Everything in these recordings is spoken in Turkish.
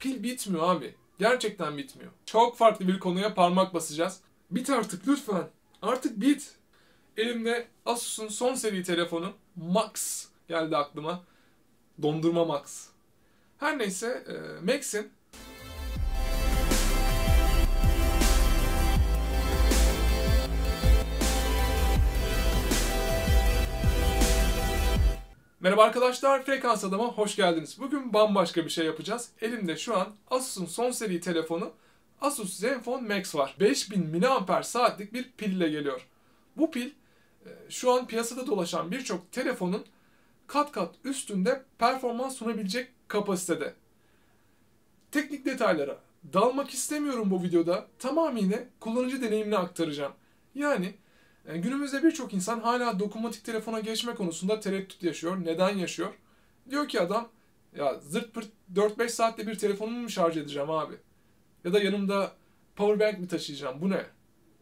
Pil bitmiyor abi. Gerçekten bitmiyor. Çok farklı bir konuya parmak basacağız. Bit artık lütfen. Artık bit. Elimde Asus'un son seri telefonu Max geldi aklıma. Dondurma Max. Her neyse e, Max'in Merhaba arkadaşlar, Frekans Adam'a hoş geldiniz. Bugün bambaşka bir şey yapacağız. Elimde şu an Asus'un son seri telefonu Asus Zenfone Max var. 5000 mAh saatlik bir pil ile geliyor. Bu pil e, şu an piyasada dolaşan birçok telefonun kat kat üstünde performans sunabilecek kapasitede. Teknik detaylara dalmak istemiyorum bu videoda. Tamamıyla kullanıcı deneyimini aktaracağım. Yani günümüzde birçok insan hala dokunmatik telefona geçme konusunda tereddüt yaşıyor. Neden yaşıyor? Diyor ki adam ya zırt pırt 4-5 saatte bir telefonumu mu şarj edeceğim abi? Ya da yanımda powerbank mi taşıyacağım? Bu ne?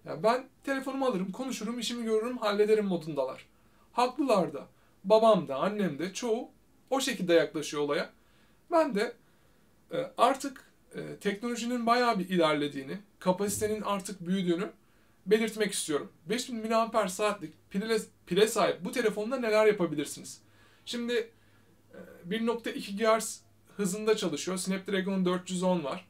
Ya ben telefonumu alırım, konuşurum, işimi görürüm, hallederim modundalar. Haklılar da. Babam da, annem de çoğu o şekilde yaklaşıyor olaya. Ben de e, artık e, teknolojinin bayağı bir ilerlediğini, kapasitenin artık büyüdüğünü belirtmek istiyorum. 5000 mAh saatlik pile, pile sahip bu telefonda neler yapabilirsiniz? Şimdi 1.2 e, GHz hızında çalışıyor. Snapdragon 410 var.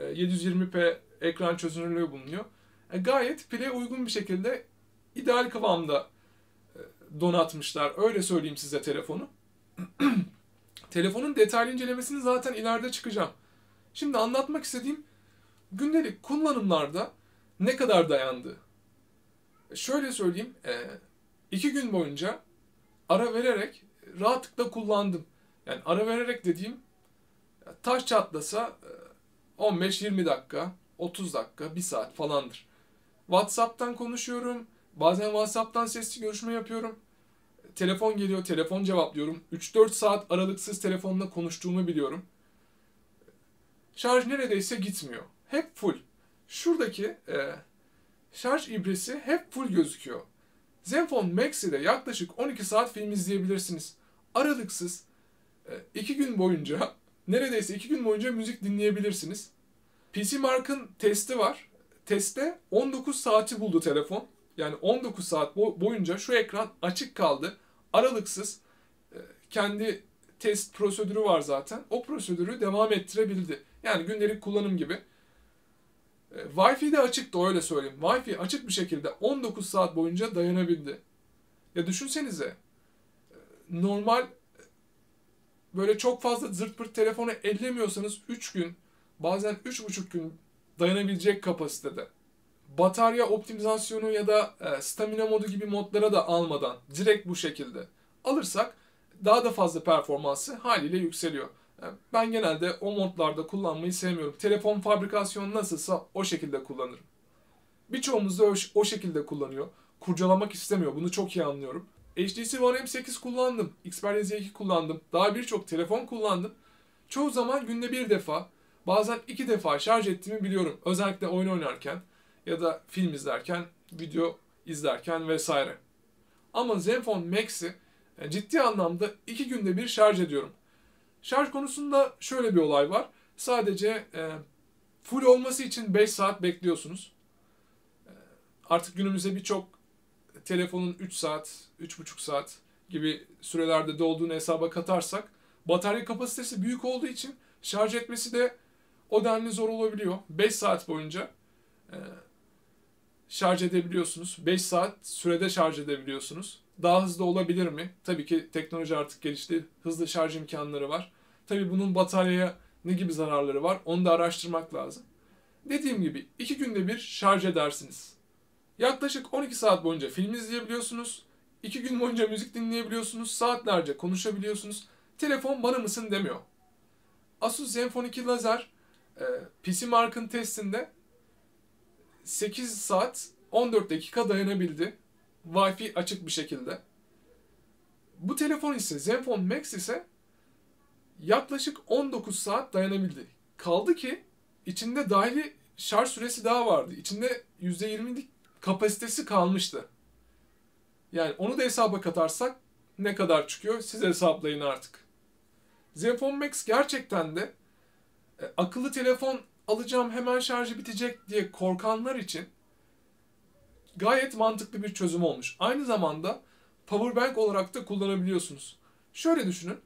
720p e, ekran çözünürlüğü bulunuyor. E, gayet pile uygun bir şekilde ideal kıvamda donatmışlar. Öyle söyleyeyim size telefonu. Telefonun detaylı incelemesini zaten ileride çıkacağım. Şimdi anlatmak istediğim gündelik kullanımlarda ne kadar dayandı? Şöyle söyleyeyim, e, iki gün boyunca ara vererek rahatlıkla kullandım. Yani ara vererek dediğim taş çatlasa 15-20 e, dakika, 30 dakika, 1 saat falandır. WhatsApp'tan konuşuyorum. Bazen WhatsApp'tan sesli görüşme yapıyorum. Telefon geliyor, telefon cevaplıyorum. 3-4 saat aralıksız telefonla konuştuğumu biliyorum. Şarj neredeyse gitmiyor. Hep full şuradaki e, şarj ibresi hep full gözüküyor. Zenfone Max ile yaklaşık 12 saat film izleyebilirsiniz. Aralıksız 2 e, gün boyunca neredeyse 2 gün boyunca müzik dinleyebilirsiniz. PC Mark'ın testi var. Testte 19 saati buldu telefon. Yani 19 saat boyunca şu ekran açık kaldı. Aralıksız e, kendi test prosedürü var zaten. O prosedürü devam ettirebildi. Yani gündelik kullanım gibi. E, Wi-Fi de açıktı öyle söyleyeyim. Wi-Fi açık bir şekilde 19 saat boyunca dayanabildi. Ya düşünsenize e, normal e, böyle çok fazla zırt pırt telefonu ellemiyorsanız 3 gün bazen 3,5 gün dayanabilecek kapasitede. Batarya optimizasyonu ya da stamina modu gibi modlara da almadan direkt bu şekilde alırsak daha da fazla performansı haliyle yükseliyor. Ben genelde o modlarda kullanmayı sevmiyorum. Telefon fabrikasyonu nasılsa o şekilde kullanırım. Birçoğumuz da o, o şekilde kullanıyor. Kurcalamak istemiyor. Bunu çok iyi anlıyorum. HTC One M8 kullandım. Xperia Z2 kullandım. Daha birçok telefon kullandım. Çoğu zaman günde bir defa, bazen iki defa şarj ettiğimi biliyorum. Özellikle oyun oynarken ya da film izlerken, video izlerken vesaire. Ama Zenfone Max'i ciddi anlamda iki günde bir şarj ediyorum. Şarj konusunda şöyle bir olay var. Sadece e, full olması için 5 saat bekliyorsunuz. E, artık günümüzde birçok telefonun 3 saat, 3,5 saat gibi sürelerde dolduğunu hesaba katarsak batarya kapasitesi büyük olduğu için şarj etmesi de o denli zor olabiliyor. 5 saat boyunca e, şarj edebiliyorsunuz. 5 saat sürede şarj edebiliyorsunuz. Daha hızlı olabilir mi? Tabii ki teknoloji artık gelişti. Hızlı şarj imkanları var. Tabii bunun bataryaya ne gibi zararları var onu da araştırmak lazım. Dediğim gibi iki günde bir şarj edersiniz. Yaklaşık 12 saat boyunca film izleyebiliyorsunuz. 2 gün boyunca müzik dinleyebiliyorsunuz. Saatlerce konuşabiliyorsunuz. Telefon bana mısın demiyor. Asus Zenfone 2 Lazer e, PC Mark'ın testinde 8 saat 14 dakika dayanabildi. Wi-Fi açık bir şekilde. Bu telefon ise Zenfone Max ise yaklaşık 19 saat dayanabildi. Kaldı ki içinde dahili şarj süresi daha vardı. İçinde %20'lik kapasitesi kalmıştı. Yani onu da hesaba katarsak ne kadar çıkıyor siz hesaplayın artık. Zenfone Max gerçekten de e, akıllı telefon alacağım hemen şarjı bitecek diye korkanlar için gayet mantıklı bir çözüm olmuş. Aynı zamanda powerbank olarak da kullanabiliyorsunuz. Şöyle düşünün.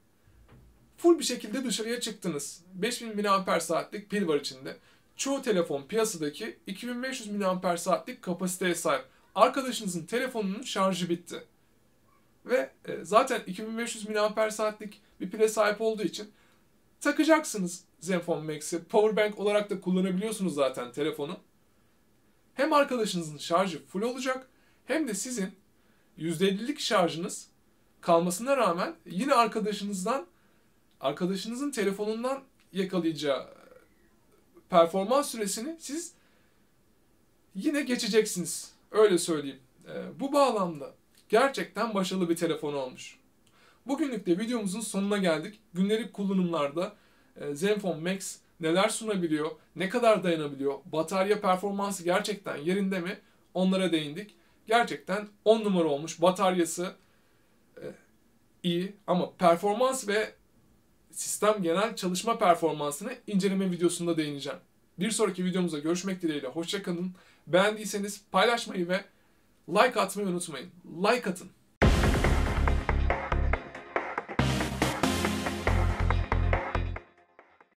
Full bir şekilde dışarıya çıktınız. 5000 mAh saatlik pil var içinde. Çoğu telefon piyasadaki 2500 mAh saatlik kapasiteye sahip. Arkadaşınızın telefonunun şarjı bitti. Ve e, zaten 2500 mAh saatlik bir pile sahip olduğu için takacaksınız Zenfone Max'i. Powerbank olarak da kullanabiliyorsunuz zaten telefonu. Hem arkadaşınızın şarjı full olacak hem de sizin %50'lik şarjınız kalmasına rağmen yine arkadaşınızdan arkadaşınızın telefonundan yakalayacağı performans süresini siz yine geçeceksiniz. Öyle söyleyeyim. E, bu bağlamda gerçekten başarılı bir telefon olmuş. Bugünlük de videomuzun sonuna geldik. Günlük kullanımlarda e, Zenfone Max neler sunabiliyor, ne kadar dayanabiliyor, batarya performansı gerçekten yerinde mi onlara değindik. Gerçekten 10 numara olmuş. Bataryası e, iyi ama performans ve sistem genel çalışma performansını inceleme videosunda değineceğim. Bir sonraki videomuzda görüşmek dileğiyle. Hoşçakalın. Beğendiyseniz paylaşmayı ve like atmayı unutmayın. Like atın.